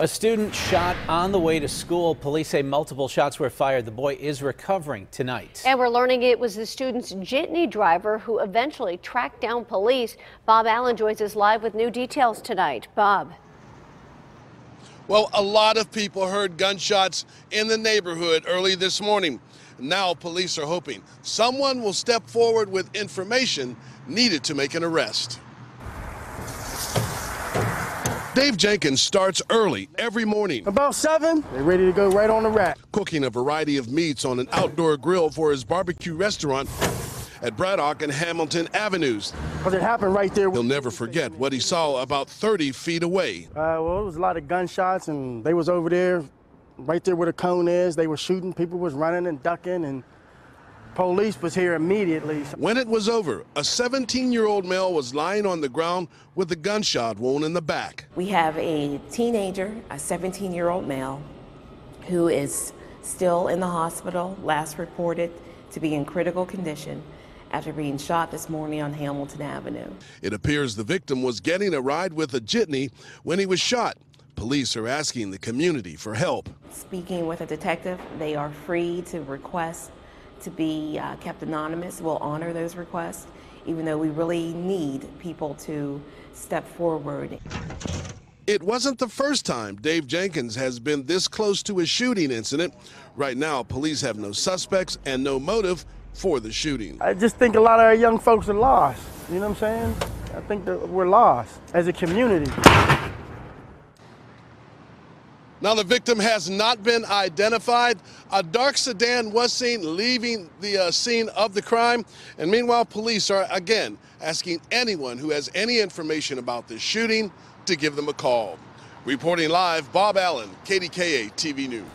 A student shot on the way to school. Police say multiple shots were fired. The boy is recovering tonight. And we're learning it was the student's jitney driver who eventually tracked down police. Bob Allen joins us live with new details tonight. Bob. Well, a lot of people heard gunshots in the neighborhood early this morning. Now, police are hoping someone will step forward with information needed to make an arrest. Dave Jenkins starts early every morning, About seven, they're ready to go right on the rack. cooking a variety of meats on an outdoor grill for his barbecue restaurant at Braddock and Hamilton Avenues. Because it happened right there. He'll never forget what he saw about 30 feet away. Uh, well, it was a lot of gunshots, and they was over there, right there where the cone is. They were shooting. People was running and ducking, and police was here immediately. When it was over, a 17 year old male was lying on the ground with a gunshot wound in the back. We have a teenager, a 17 year old male, who is still in the hospital, last reported to be in critical condition after being shot this morning on Hamilton Avenue. It appears the victim was getting a ride with a jitney when he was shot. Police are asking the community for help. Speaking with a detective, they are free to request to be uh, kept anonymous. We'll honor those requests, even though we really need people to step forward. It wasn't the first time Dave Jenkins has been this close to a shooting incident. Right now, police have no suspects and no motive for the shooting. I just think a lot of our young folks are lost. You know what I'm saying? I think that we're lost as a community. Now, the victim has not been identified. A dark sedan was seen leaving the uh, scene of the crime. And meanwhile, police are again asking anyone who has any information about this shooting to give them a call. Reporting live, Bob Allen, KDKA TV News.